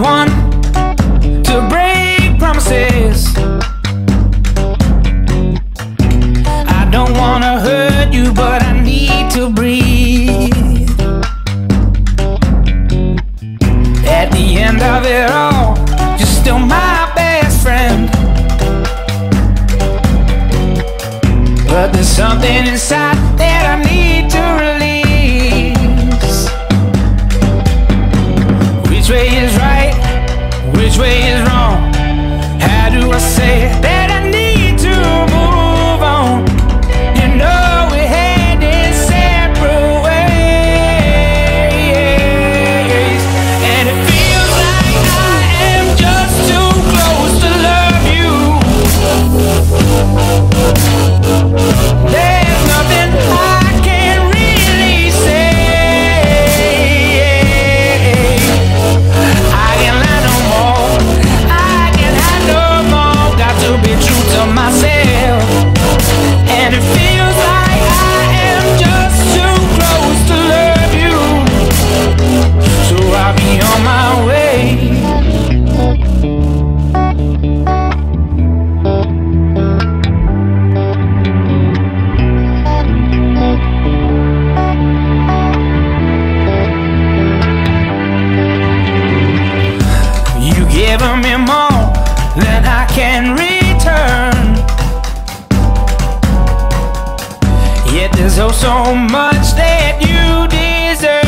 one to break promises. I don't wanna hurt you, but I need to breathe. At the end of it all, you're still my best friend. But there's something inside that I need to release. which way I can return. Yet there's oh so much that you deserve.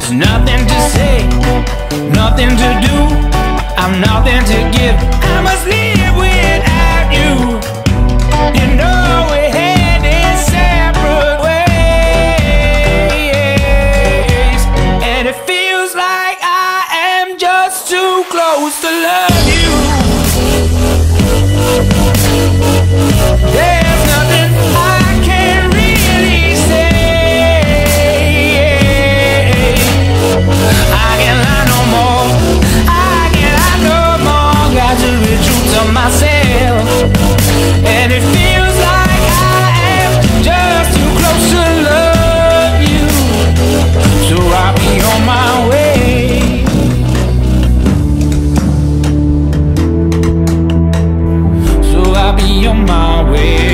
There's nothing to say, nothing to do. I'm nothing to give. my way.